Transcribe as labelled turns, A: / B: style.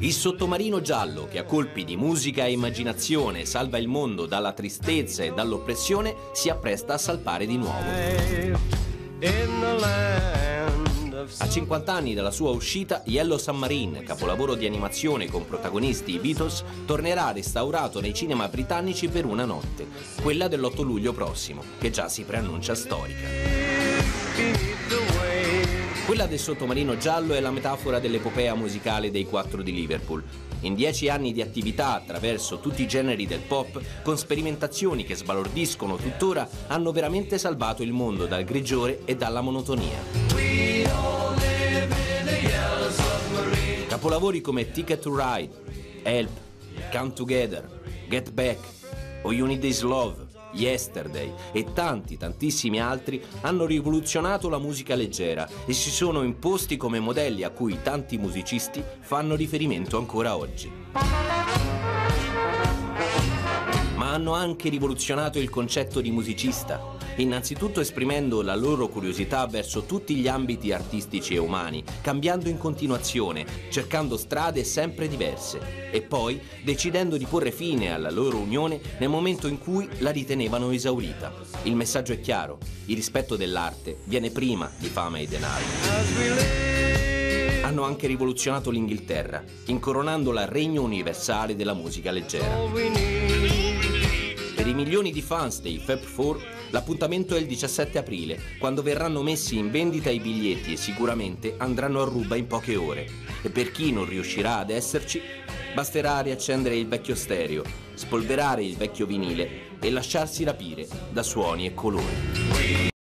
A: Il sottomarino giallo che a colpi di musica e immaginazione salva il mondo dalla tristezza e dall'oppressione si appresta a salpare di nuovo. A 50 anni dalla sua uscita, Yellow Submarine, capolavoro di animazione con protagonisti i Beatles, tornerà restaurato nei cinema britannici per una notte, quella dell'8 luglio prossimo, che già si preannuncia storica. Quella del sottomarino giallo è la metafora dell'epopea musicale dei quattro di Liverpool. In dieci anni di attività attraverso tutti i generi del pop, con sperimentazioni che sbalordiscono tuttora, hanno veramente salvato il mondo dal grigiore e dalla monotonia. Capolavori come Ticket to Ride, Help, Come Together, Get Back o You Need This Love Yesterday e tanti tantissimi altri hanno rivoluzionato la musica leggera e si sono imposti come modelli a cui tanti musicisti fanno riferimento ancora oggi. Hanno anche rivoluzionato il concetto di musicista innanzitutto esprimendo la loro curiosità verso tutti gli ambiti artistici e umani, cambiando in continuazione, cercando strade sempre diverse, e poi decidendo di porre fine alla loro unione nel momento in cui la ritenevano esaurita. Il messaggio è chiaro, il rispetto dell'arte viene prima di fame e denaro. Hanno anche rivoluzionato l'Inghilterra, incoronandola regno universale della musica leggera. Per i milioni di fans dei Fab Four L'appuntamento è il 17 aprile, quando verranno messi in vendita i biglietti e sicuramente andranno a ruba in poche ore. E per chi non riuscirà ad esserci, basterà riaccendere il vecchio stereo, spolverare il vecchio vinile e lasciarsi rapire da suoni e colori.